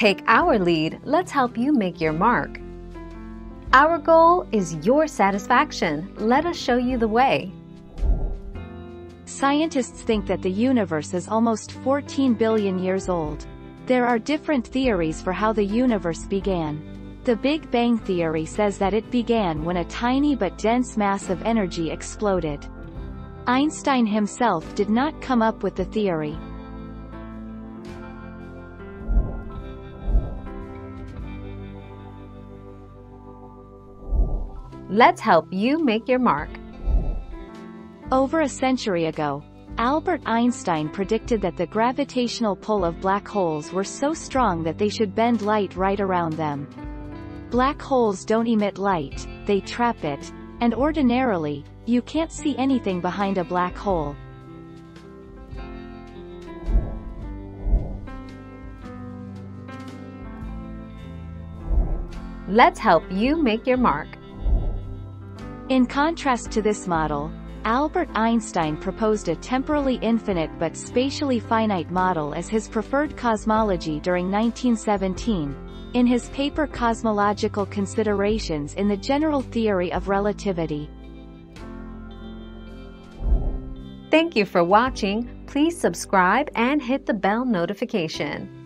Take our lead, let's help you make your mark. Our goal is your satisfaction. Let us show you the way. Scientists think that the universe is almost 14 billion years old. There are different theories for how the universe began. The Big Bang Theory says that it began when a tiny but dense mass of energy exploded. Einstein himself did not come up with the theory. Let's help you make your mark. Over a century ago, Albert Einstein predicted that the gravitational pull of black holes were so strong that they should bend light right around them. Black holes don't emit light, they trap it, and ordinarily, you can't see anything behind a black hole. Let's help you make your mark. In contrast to this model, Albert Einstein proposed a temporally infinite but spatially finite model as his preferred cosmology during 1917, in his paper Cosmological Considerations in the General Theory of Relativity. Thank you for watching. Please subscribe and hit the bell notification.